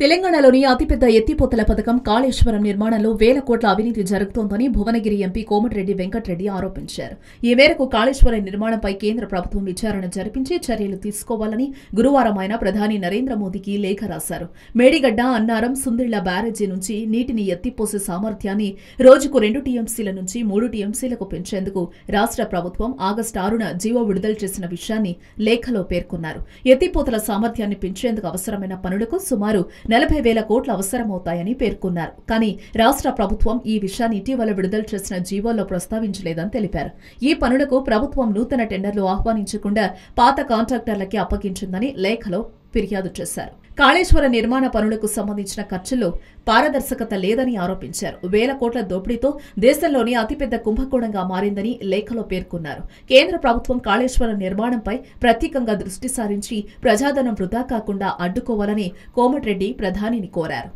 తెలంగాణలోని అతిపెద్ద ఎత్తిపోతల పథకం కాళేశ్వరం నిర్మాణంలో వేల కోట్ల అవినీతి జరుగుతోందని భువనగిరి ఎంపీ కోమటిరెడ్డి వెంకటరెడ్డి ఆరోపించారు. ఈ మేరకు కాళేశ్వరం నిర్మాణంపై కేంద్ర ప్రభుత్వం విచారణ జరిపించి చర్యలు తీసుకోవాలని గురువారం ఆయన ప్రధాని నరేంద్ర మోదీకి లేఖ రాశారు. మేడిగడ్డ అన్నారం సుందిళ్ళ బ్యారేజీ నుంచి నీటిని ఎత్తిపోసే సామర్థ్యాన్ని రోజుకు రెండు టీఎంసీల నుంచి మూడు టీఎంసీలకు పెంచేందుకు రాష్ట్ర ప్రభుత్వం ఆగస్టు ఆరున జీవో విడుదల చేసిన విషయాన్ని లేఖలో పేర్కొన్నారు. ఎత్తిపోతల సామర్థ్యాన్ని పెంచేందుకు అవసరమైన పనులకు సుమారు నలభై వేల కోట్లు అవసరమవుతాయని పేర్కొన్నారు. కానీ రాష్ట్ర ప్రభుత్వం ఈ విషయాన్ని ఇటీవల విడుదల చేసిన జీవోల్లో ప్రస్తావించలేదని తెలిపారు. ఈ పనులకు ప్రభుత్వం నూతన టెండర్లు ఆహ్వానించకుండా పాత కాంట్రాక్టర్లకి అప్పగించిందని లేఖలో ఫిర్యాదు చేశారు. కాళేశ్వర నిర్మాణ పనులకు సంబంధించిన ఖర్చుల్లో పారదర్శకత లేదని ఆరోపించారు. వేల కోట్ల దోపిడీతో దేశంలోని అతిపెద్ద కుంభకోణంగా మారిందని లేఖలో పేర్కొన్నారు. కేంద్ర ప్రభుత్వం కాళేశ్వర నిర్మాణంపై ప్రత్యేకంగా దృష్టి సారించి ప్రజాధనం వృధా కాకుండా అడ్డుకోవాలని కోమటిరెడ్డి ప్రధానిని కోరారు.